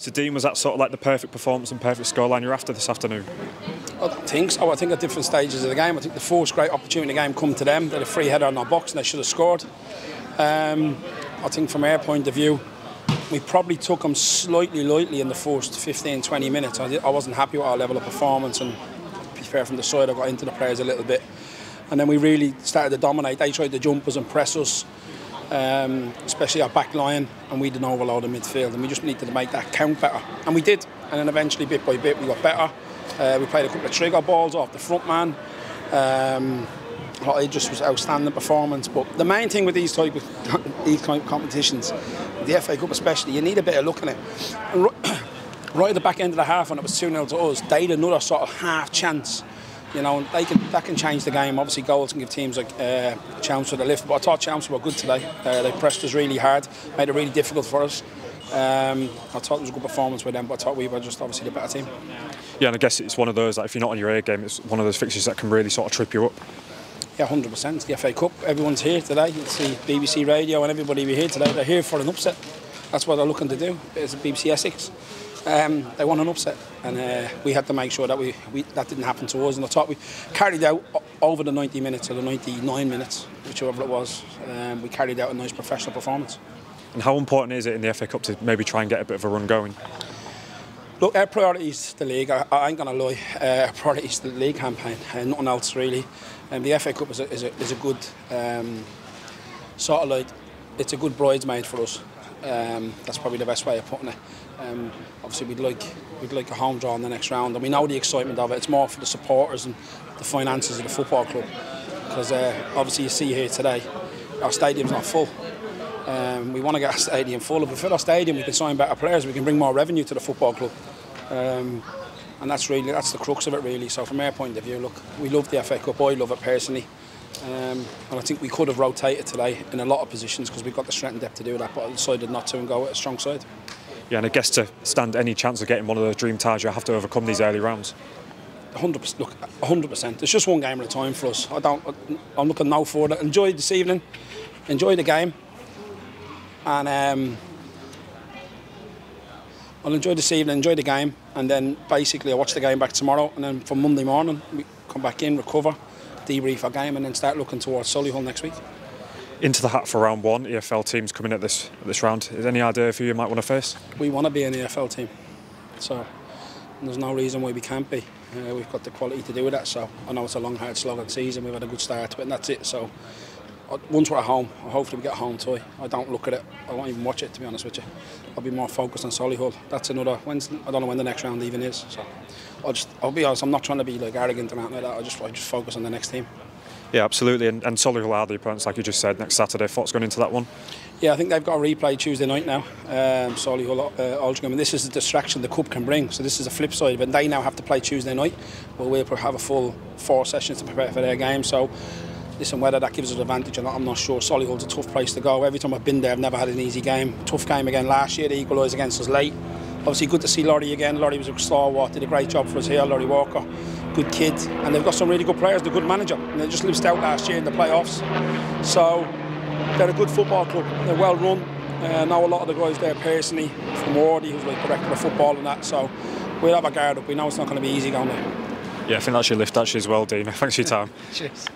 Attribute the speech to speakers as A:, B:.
A: So, Dean, was that sort of like the perfect performance and perfect scoreline you're after this afternoon?
B: I think so. I think at different stages of the game. I think the first great opportunity in the game come to them. They had a free header on our box and they should have scored. Um, I think from our point of view, we probably took them slightly lightly in the first 15, 20 minutes. I, I wasn't happy with our level of performance and to be fair from the side I got into the players a little bit. And then we really started to dominate. They tried to jump us and press us um, especially our back line, and we didn't overload the midfield, and we just needed to make that count better, and we did. And then eventually, bit by bit, we got better. Uh, we played a couple of trigger balls off the front man. Um, it just was outstanding performance. But the main thing with these type of these competitions, the FA Cup especially, you need a bit of luck in it. Right at the back end of the half, when it was 2 0 to us, they had another sort of half chance you know, they can that can change the game. Obviously, goals can give teams like uh, a lift. But I thought Chelmsford were good today. Uh, they pressed us really hard, made it really difficult for us. Um, I thought it was a good performance with them, but I thought we were just obviously the better team.
A: Yeah, and I guess it's one of those that if you're not on your A game, it's one of those fixtures that can really sort of trip you up.
B: Yeah, 100%. It's the FA Cup. Everyone's here today. It's the BBC Radio and everybody we're here today. They're here for an upset. That's what they're looking to do. It's BBC Essex. Um, they won an upset, and uh, we had to make sure that we, we, that didn't happen to us. And I thought we carried out over the 90 minutes or the 99 minutes, whichever it was. Um, we carried out a nice professional performance.
A: And how important is it in the FA Cup to maybe try and get a bit of a run going?
B: Look, our priority is the league. I, I ain't gonna lie. Uh, our priority is the league campaign, and uh, nothing else really. And um, the FA Cup is a, is a, is a good um, sort of like it's a good bridesmaid for us. Um, that's probably the best way of putting it. Um, obviously, we'd like we'd like a home draw in the next round, and we know the excitement of it. It's more for the supporters and the finances of the football club, because uh, obviously you see here today, our stadium's not full. Um, we want to get our stadium full. If we fill our stadium, we can sign better players. We can bring more revenue to the football club. Um, and that's really that's the crux of it really so from our point of view look we love the FA Cup I love it personally um, and I think we could have rotated today in a lot of positions because we've got the strength and depth to do that but I decided not to and go with a strong side
A: yeah, and I guess to stand any chance of getting one of those dream ties, you have to overcome these early rounds.
B: 100%. Look, 100%. It's just one game at a time for us. I don't. I'm looking now forward. Enjoy this evening. Enjoy the game. And um, I'll enjoy this evening. Enjoy the game, and then basically I watch the game back tomorrow, and then from Monday morning we come back in, recover, debrief our game, and then start looking towards Solihull next week
A: into the hat for round one. EFL teams coming at this this round. Is any idea who you might want to face?
B: We want to be an EFL team, so there's no reason why we can't be. Uh, we've got the quality to do that. So I know it's a long, hard, slogging season. We've had a good start and that's it. So once we're at home, hopefully we get home toy. I don't look at it. I won't even watch it to be honest with you. I'll be more focused on Solihull. That's another. When's, I don't know when the next round even is. So I'll just. I'll be honest. I'm not trying to be like arrogant or anything like that. I just. I just focus on the next team.
A: Yeah, absolutely. And, and Solihull are the opponents, like you just said, next Saturday. Thoughts going into that one?
B: Yeah, I think they've got a replay Tuesday night now. Um, Solihull, uh, Altrincham, and this is the distraction the cup can bring. So this is a flip side But. They now have to play Tuesday night. Well, we'll have a full four sessions to prepare for their game. So listen, whether that gives us an advantage or not, I'm not sure. Solihull's a tough place to go. Every time I've been there, I've never had an easy game. Tough game again last year. They equalised against us late. Obviously, good to see Laurie again. Laurie was a stalwart, did a great job for us here. Laurie Walker good kid, and they've got some really good players, they're good manager, and they just lived out last year in the playoffs. So they're a good football club, they're well run. Uh, I know a lot of the guys there personally, from Wardy, who's like director of football and that, so we'll have a guard up. We know it's not going to be easy going there.
A: Yeah, I think that's your lift actually as well, Dean. Thanks for your time.
B: Cheers.